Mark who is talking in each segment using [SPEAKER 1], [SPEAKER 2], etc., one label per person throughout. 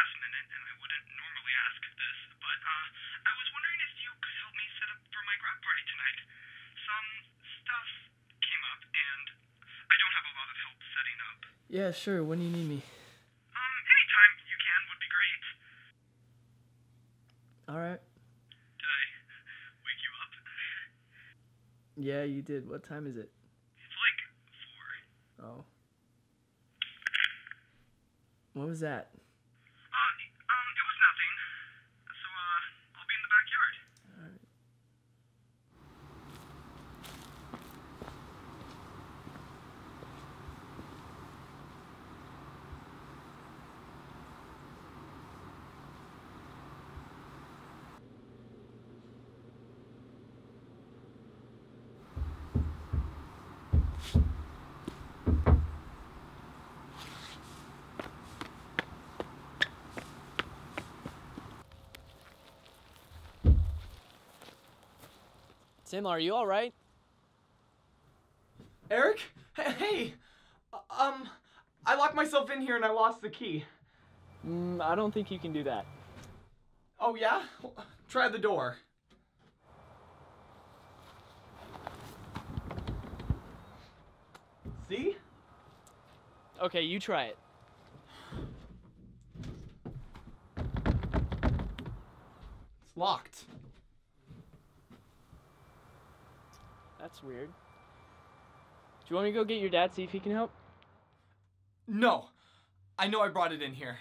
[SPEAKER 1] last minute, and I wouldn't normally ask this, but uh, I was wondering if you could help me set up for my grad party tonight. Some stuff came up, and I don't have a lot of help setting up.
[SPEAKER 2] Yeah, sure. When do you need me? Um,
[SPEAKER 1] anytime you can would be great.
[SPEAKER 2] All right.
[SPEAKER 1] Did I wake you up?
[SPEAKER 2] yeah, you did. What time is it?
[SPEAKER 1] It's like four.
[SPEAKER 2] Oh. What was that?
[SPEAKER 3] Tim, are you all right?
[SPEAKER 1] Eric? Hey, hey! Um, I locked myself in here and I lost the key.
[SPEAKER 3] Mm, I don't think you can do that.
[SPEAKER 1] Oh, yeah? Try the door. See?
[SPEAKER 3] Okay, you try it.
[SPEAKER 1] It's locked.
[SPEAKER 3] That's weird. Do you want me to go get your dad, see if he can help?
[SPEAKER 1] No. I know I brought it in here.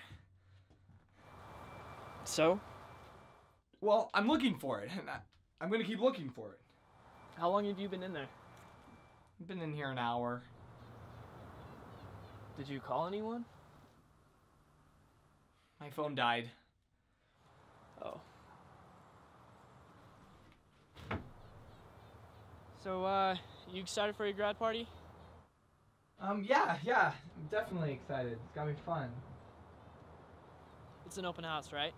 [SPEAKER 3] So?
[SPEAKER 1] Well, I'm looking for it, and I, I'm gonna keep looking for it.
[SPEAKER 3] How long have you been in there?
[SPEAKER 1] I've been in here an hour.
[SPEAKER 3] Did you call anyone?
[SPEAKER 1] My phone died.
[SPEAKER 3] Oh. So, uh, you excited for your grad party?
[SPEAKER 1] Um, yeah, yeah. I'm definitely excited. It's gonna be fun.
[SPEAKER 3] It's an open house, right?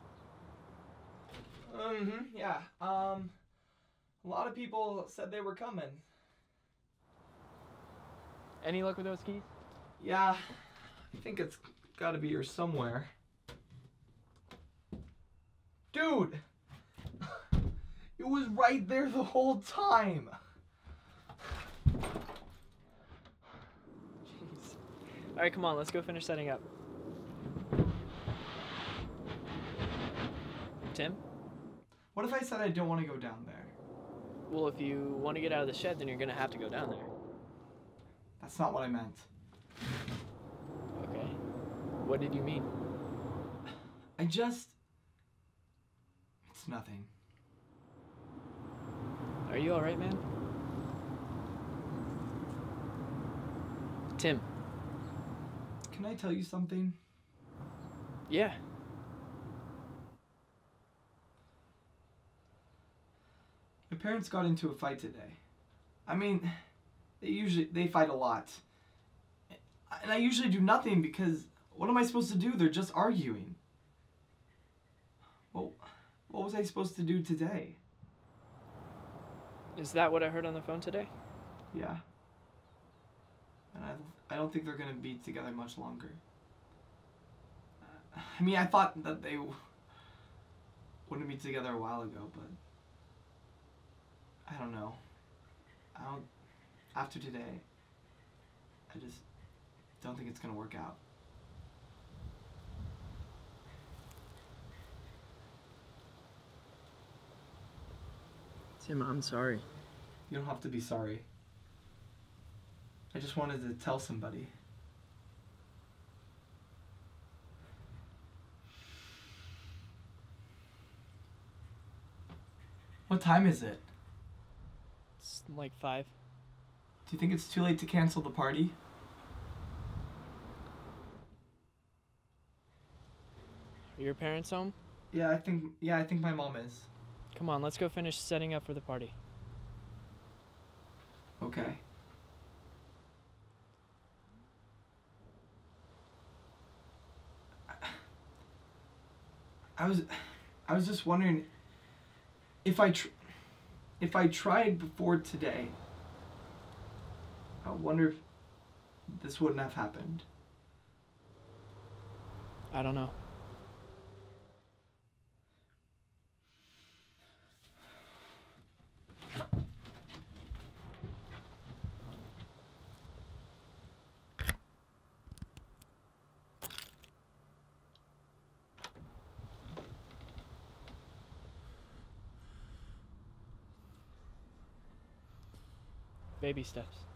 [SPEAKER 1] Mm-hmm, yeah. Um, a lot of people said they were coming.
[SPEAKER 3] Any luck with those keys?
[SPEAKER 1] Yeah, I think it's gotta be here somewhere. Dude! It was right there the whole time!
[SPEAKER 3] Alright, come on, let's go finish setting up. Tim?
[SPEAKER 1] What if I said I don't want to go down there?
[SPEAKER 3] Well, if you want to get out of the shed, then you're gonna have to go down there.
[SPEAKER 1] That's not what I meant.
[SPEAKER 3] Okay. What did you mean?
[SPEAKER 1] I just. It's nothing.
[SPEAKER 3] Are you alright, man? Tim?
[SPEAKER 1] Can I tell you something?
[SPEAKER 3] Yeah.
[SPEAKER 1] My parents got into a fight today. I mean, they usually they fight a lot. And I usually do nothing because what am I supposed to do? They're just arguing. Well, what was I supposed to do today?
[SPEAKER 3] Is that what I heard on the phone today?
[SPEAKER 1] Yeah. And I, I don't think they're gonna be together much longer. Uh, I mean, I thought that they wouldn't be together a while ago, but I don't know. I don't. After today, I just don't think it's gonna work out.
[SPEAKER 3] Tim, I'm sorry.
[SPEAKER 1] You don't have to be sorry. I just wanted to tell somebody. What time is it?
[SPEAKER 3] It's like five.
[SPEAKER 1] Do you think it's too late to cancel the party?
[SPEAKER 3] Are your parents home?
[SPEAKER 1] Yeah, I think yeah, I think my mom is.
[SPEAKER 3] Come on, let's go finish setting up for the party.
[SPEAKER 1] Okay. I was I was just wondering if I if I tried before today. I wonder if this wouldn't have happened.
[SPEAKER 3] I don't know. Baby steps.